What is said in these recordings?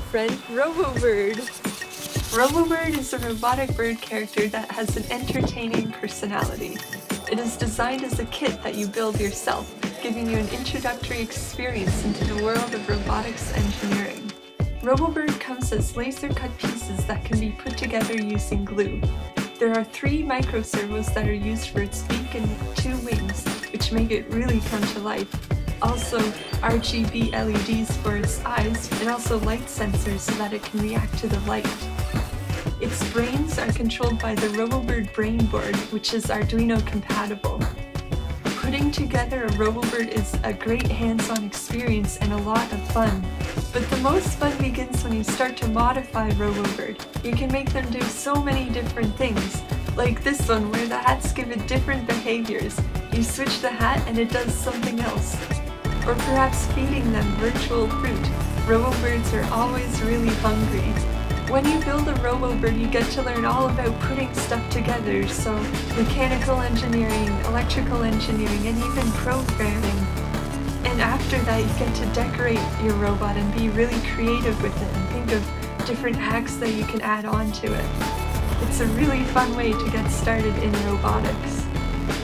friend, RoboBrrd. RoboBrrd is a robotic bird character that has an entertaining personality. It is designed as a kit that you build yourself, giving you an introductory experience into the world of robotics engineering. RoboBrrd comes as laser-cut pieces that can be put together using glue. There are three microservos that are used for its beak and two wings, which make it really come to life. Also, RGB LEDs for its eyes, and also light sensors so that it can react to the light. Its brains are controlled by the RoboBrrd brain board, which is Arduino compatible. Putting together a RoboBrrd is a great hands-on experience and a lot of fun. But the most fun begins when you start to modify RoboBrrd. You can make them do so many different things, like this one where the hats give it different behaviors. You switch the hat and it does something else. Or perhaps feeding them virtual fruit. RoboBrrds are always really hungry. When you build a RoboBrrd, you get to learn all about putting stuff together, so mechanical engineering, electrical engineering, and even programming. And after that, you get to decorate your robot and be really creative with it and think of different hacks that you can add on to it. It's a really fun way to get started in robotics.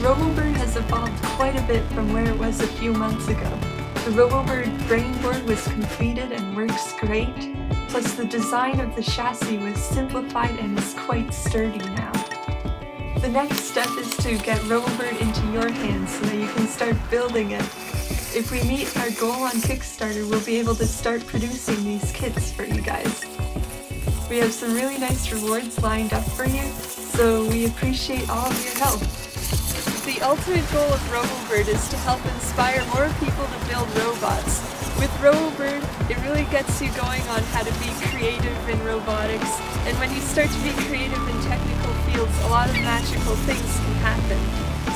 RoboBrrd has evolved quite a bit from where it was a few months ago. The RoboBrrd brain board was completed and works great, plus the design of the chassis was simplified and is quite sturdy now. The next step is to get RoboBrrd into your hands so that you can start building it. If we meet our goal on Kickstarter, we'll be able to start producing these kits for you guys. We have some really nice rewards lined up for you, so we appreciate all of your help. The ultimate goal of RoboBrrd is to help inspire more people to build robots. With RoboBrrd, it really gets you going on how to be creative in robotics, and when you start to be creative in technical fields, a lot of magical things can happen.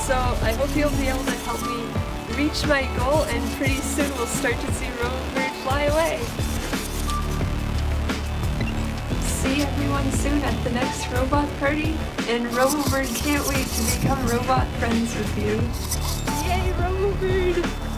So I hope you'll be able to help me reach my goal, and pretty soon we'll start to see RoboBrrd fly away. See everyone soon at the next robot party, and RoboBrrd can't wait to become robot friends with you. Yay, RoboBrrd!